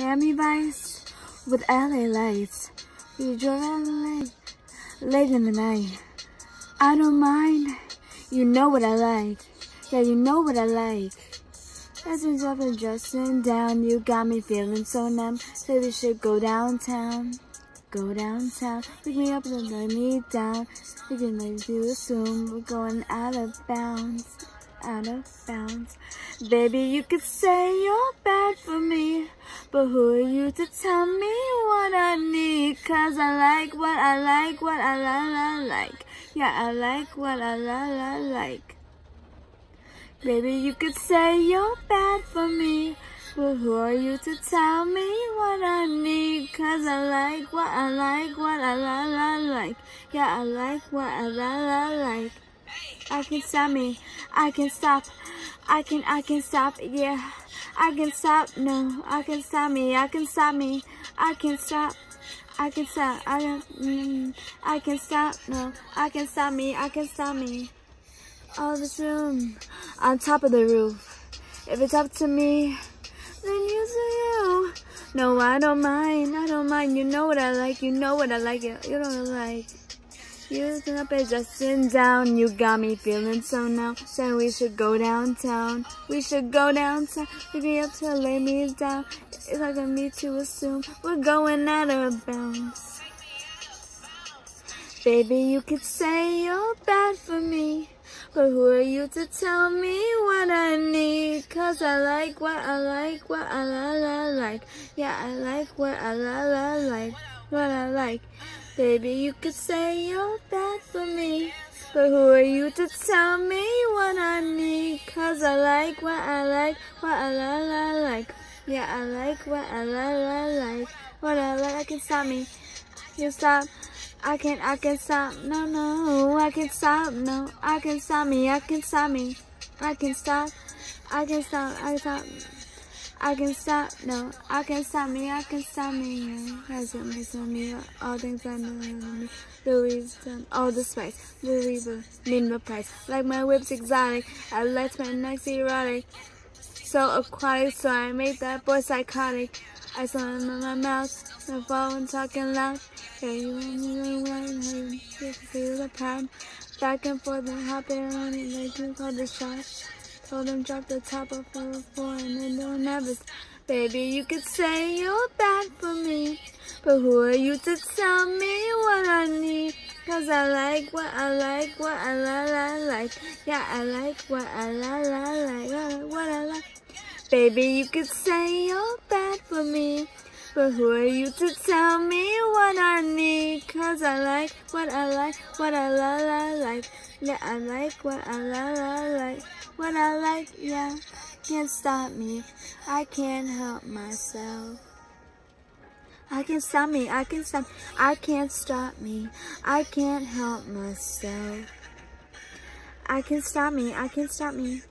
Miami Vice with LA lights. You drove LA late in the night. I don't mind. You know what I like. Yeah, you know what I like. As we up and dressing down, you got me feeling so numb. Say we should go downtown. Go downtown. Pick me up and lay me down. We can you assume we're going out of bounds. Out of bounds. Baby, you could say you're bad for me. But who are you to tell me what I need? Cause I like what I like, what I la la like. Yeah, I like what I la la like. Baby, you could say you're bad for me. But who are you to tell me what I need? Cause I like what I like, what I la la like. Yeah, I like what I la la like. I can stop me, I can stop, I can, I can stop, yeah. I can stop, no, I can stop me, I can stop me, I can stop. I can stop, I can, mm, I can stop, no, I can stop me, I can stop me. All this room, on top of the roof. If it's up to me, then you say you. No, I don't mind, I don't mind. You know what I like, you know what I like, you don't like. You up and just sitting down, you got me feeling so now. Saying we should go downtown, we should go downtown. Pick me up to lay me down. It's not gonna be to assume we're going out of bounds. Baby, you could say you're bad for me. But who are you to tell me what I need? Cause I like what I like, what I la la like. Yeah, I like what I la la like, what I like. Baby, you could say you're bad for me. But who are you to tell me what I need? Cause I like what I like, what I la la like. Yeah, I like what I la like. What I like, I can stop me. You stop. I can, I can stop. No, no, I can stop. No, I can stop me. I can stop me. I can stop. I can stop. I can stop. I can stop, no, I can stop me, I can stop me, yeah. Has it makes me, all things I know, me. Louis Vuitton, all the spice, Louis Vuitton, need my price. Like my whip's exotic, I let my next erotic. So aquatic, so I made that boy psychotic. I saw him in my mouth, my phone talking loud. Yeah, you want me to run, you feel the pound. Back and forth and hopping on it, like you call the shots. Told them drop the top of the floor and don't ever. Baby, you could say you're bad for me. But who are you to tell me what I need? Cause I like what I like, what I la la like. Yeah, I like what I la la like, what I like. Baby, you could say you're bad for me. But who are you to tell me what I need? Cause I like what I like, what I la la like. Yeah, I like what I la la like. What I like, yeah, can't stop me. I can't help myself. I can stop me, I can stop, I can't stop me. I can't help myself. I can stop me, I can stop me.